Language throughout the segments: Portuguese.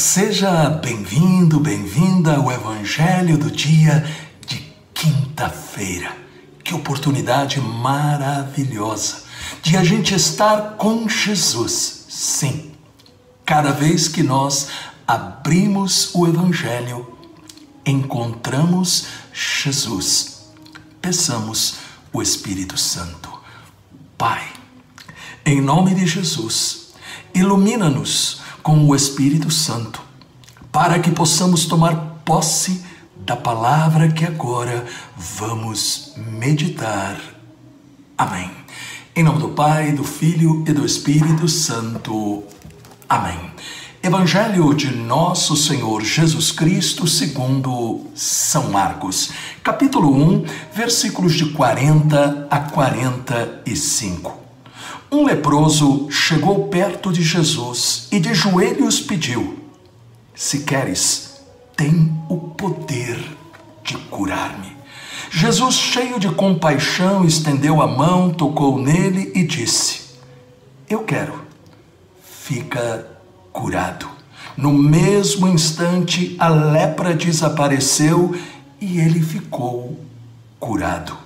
seja bem-vindo, bem-vinda ao Evangelho do dia de quinta-feira. Que oportunidade maravilhosa de a gente estar com Jesus. Sim, cada vez que nós abrimos o Evangelho, encontramos Jesus. Peçamos o Espírito Santo. Pai, em nome de Jesus, ilumina-nos com o Espírito Santo, para que possamos tomar posse da palavra que agora vamos meditar. Amém. Em nome do Pai, do Filho e do Espírito Santo. Amém. Evangelho de Nosso Senhor Jesus Cristo, segundo São Marcos, capítulo 1, versículos de 40 a 45. Um leproso chegou perto de Jesus e de joelhos pediu: Se queres, tem o poder de curar-me. Jesus, cheio de compaixão, estendeu a mão, tocou nele e disse: Eu quero, fica curado. No mesmo instante, a lepra desapareceu e ele ficou curado.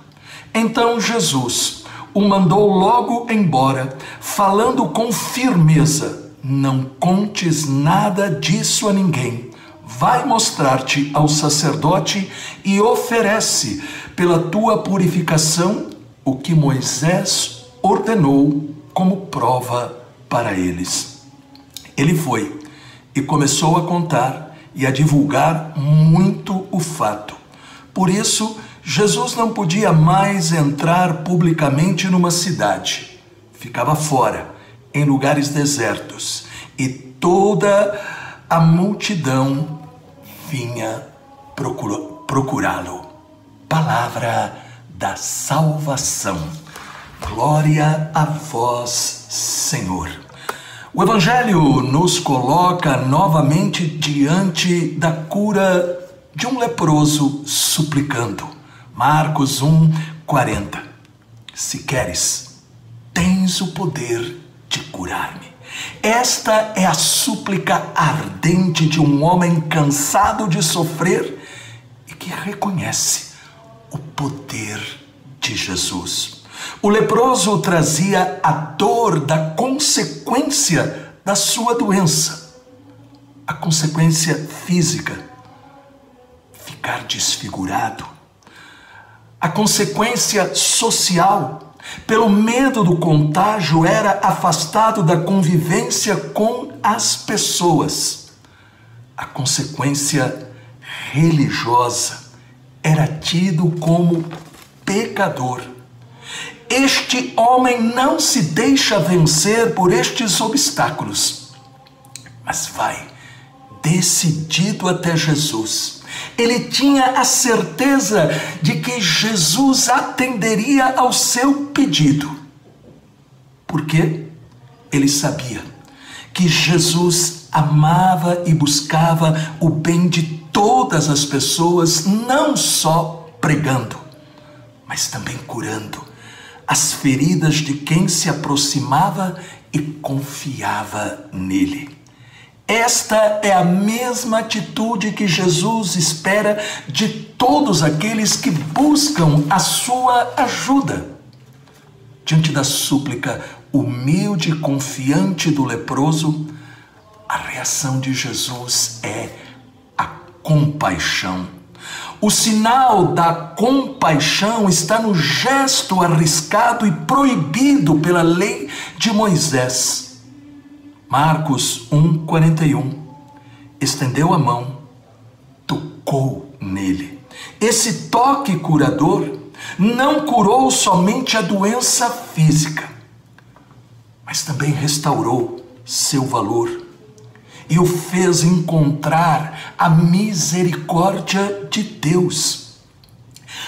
Então Jesus o mandou logo embora, falando com firmeza: Não contes nada disso a ninguém. Vai mostrar-te ao sacerdote e oferece, pela tua purificação, o que Moisés ordenou como prova para eles. Ele foi e começou a contar e a divulgar muito o fato. Por isso, Jesus não podia mais entrar publicamente numa cidade. Ficava fora, em lugares desertos, e toda a multidão vinha procurá-lo. Palavra da salvação. Glória a vós, Senhor. O Evangelho nos coloca novamente diante da cura de um leproso suplicando. Marcos 1, 40. Se queres, tens o poder de curar-me. Esta é a súplica ardente de um homem cansado de sofrer e que reconhece o poder de Jesus. O leproso trazia a dor da consequência da sua doença, a consequência física, ficar desfigurado, a consequência social, pelo medo do contágio, era afastado da convivência com as pessoas. A consequência religiosa era tido como pecador. Este homem não se deixa vencer por estes obstáculos, mas vai decidido até Jesus ele tinha a certeza de que Jesus atenderia ao seu pedido. Por quê? Ele sabia que Jesus amava e buscava o bem de todas as pessoas, não só pregando, mas também curando as feridas de quem se aproximava e confiava nele. Esta é a mesma atitude que Jesus espera de todos aqueles que buscam a sua ajuda. Diante da súplica humilde e confiante do leproso, a reação de Jesus é a compaixão. O sinal da compaixão está no gesto arriscado e proibido pela lei de Moisés Marcos 1:41. Estendeu a mão, tocou nele. Esse toque curador não curou somente a doença física, mas também restaurou seu valor e o fez encontrar a misericórdia de Deus.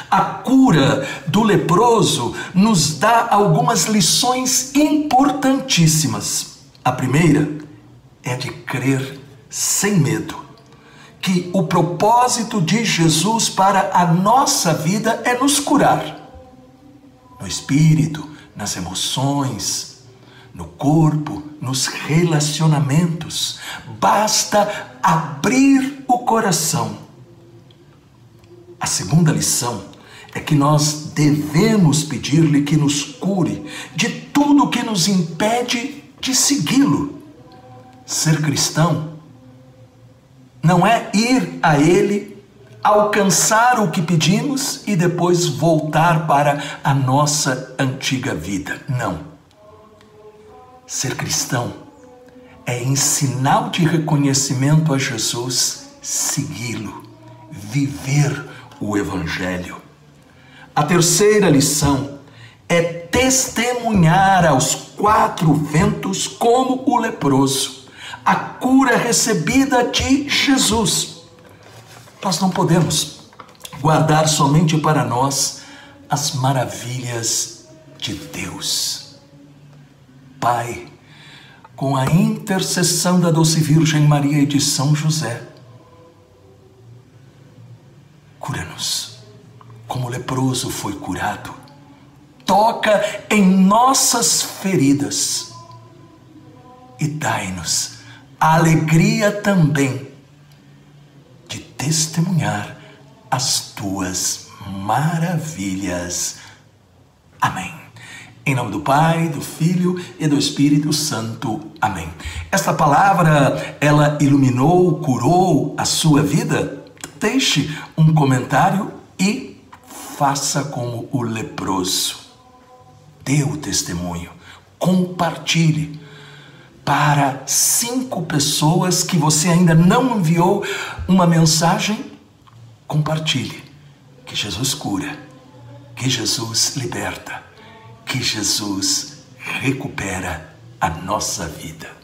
A cura do leproso nos dá algumas lições importantíssimas. A primeira é de crer sem medo que o propósito de Jesus para a nossa vida é nos curar no espírito, nas emoções, no corpo, nos relacionamentos. Basta abrir o coração. A segunda lição é que nós devemos pedir-lhe que nos cure de tudo que nos impede de segui-lo. Ser cristão não é ir a ele, alcançar o que pedimos e depois voltar para a nossa antiga vida. Não. Ser cristão é em sinal de reconhecimento a Jesus, segui-lo, viver o Evangelho. A terceira lição é testemunhar aos quatro ventos como o leproso, a cura recebida de Jesus. Nós não podemos guardar somente para nós as maravilhas de Deus. Pai, com a intercessão da doce Virgem Maria e de São José, cura-nos, como o leproso foi curado. Toca em nossas feridas e dai-nos a alegria também de testemunhar as tuas maravilhas. Amém. Em nome do Pai, do Filho e do Espírito Santo. Amém. Esta palavra, ela iluminou, curou a sua vida? Deixe um comentário e faça como o leproso. Dê o testemunho, compartilhe para cinco pessoas que você ainda não enviou uma mensagem. Compartilhe que Jesus cura, que Jesus liberta, que Jesus recupera a nossa vida.